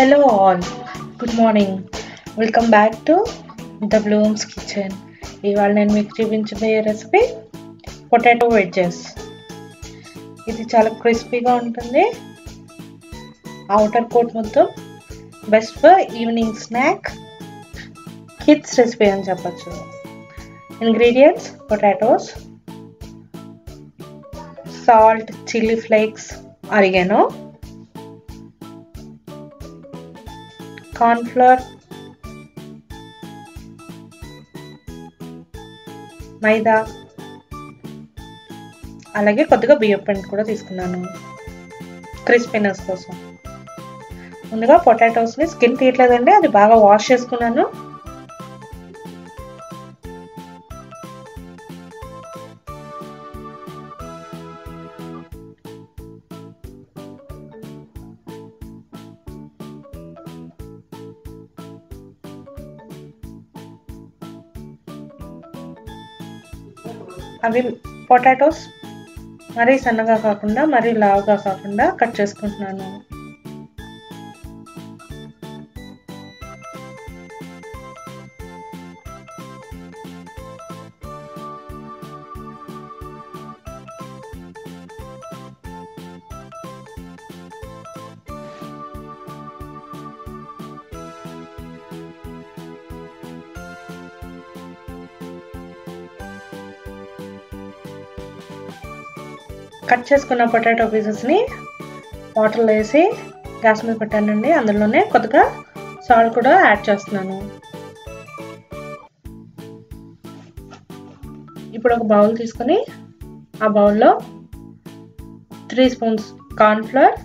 Hello all good morning welcome back to the Blooms Kitchen ఇవాళ నేను మీకు చూపించబోయే రెసిపీ పొటాటో వెడ్జెస్ ఇది చాలా క్రిస్పీగా ఉంటుంది. అవుటర్ కోట్ మొత్తం best for evening snack kids recipe అని చెప్పచ్చు. Ingredients potatoes salt chilli flakes oregano cornflour maida అలాగే కొద్దిగా బియ్యం పిండి కూడా తీసుకున్నాను. క్రిస్పీనెస్ కోసం. ముందుగా పొటాటోస్ని స్కిన్ తీయట్లేదండి అది బాగా వాష్ చేసుకున్నాను. అవి పొటాటోస్ మరీ సన్నగా కాకుండా మరీ లావుగా కాకుండా కట్ చేసుకుంటున్నాను. కట్ చేసుకున్న పొటాటో పీసెస్ని వాటర్లో వేసి గ్యాస్ మీద పెట్టానండి. అందులోనే కొద్దిగా సాల్ట్ కూడా యాడ్ చేస్తున్నాను. ఇప్పుడు ఒక బౌల్ తీసుకొని ఆ బౌల్లో three spoons cornflour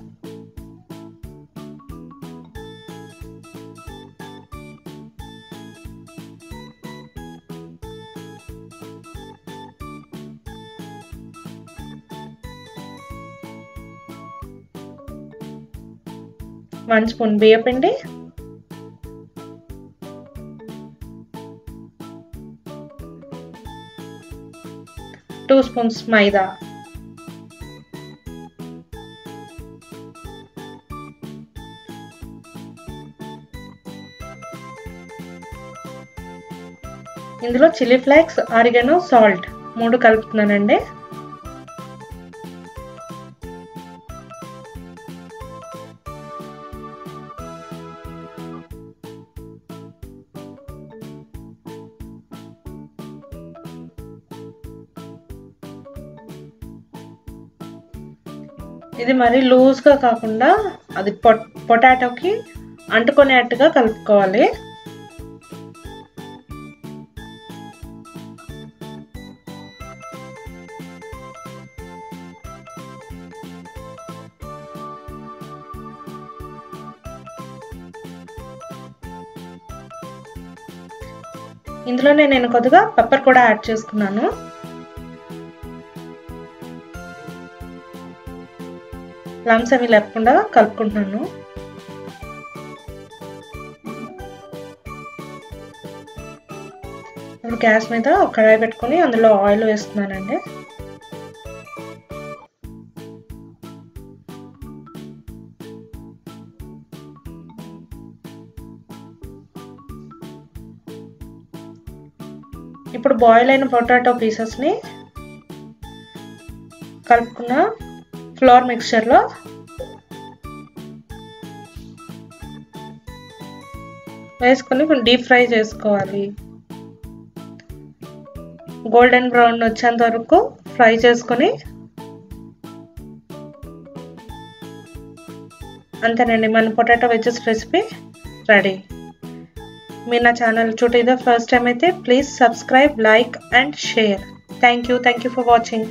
one spoon బియ్యపిండి టూ స్పూన్స్ మైదా. ఇందులో చిల్లీ ఫ్లేక్స్ ఆరిగనో సాల్ట్ మూడు కలుపుతున్నానండి. ఇది మరి లూజ్గా కాకుండా అది పొటాటోకి అంటుకునేట్టుగా కలుపుకోవాలి. ఇందులోనే నేను కొద్దిగా పెప్పర్ కూడా యాడ్ చేసుకున్నాను. లమ్స్ అవి లేకుండా కలుపుకుంటున్నాను. ఇప్పుడు గ్యాస్ మీద ఒక కడాయి పెట్టుకొని అందులో ఆయిల్ వేస్తున్నానండి. ఇప్పుడు బాయిల్ అయిన పొటాటో పీసెస్ని కలుపుకున్న ఫ్లోర్ మిక్స్చర్లో వేసుకొని డీప్ ఫ్రై చేసుకోవాలి. గోల్డెన్ బ్రౌన్ వచ్చేంత వరకు ఫ్రై చేసుకొని అంతేనండి మన పొటాటో వెజ్జెస్ రెసిపీ రెడీ మీరు నా ఛానల్ చూడ ఇదే ఫస్ట్ టైం అయితే please subscribe like and share thank you thank you for watching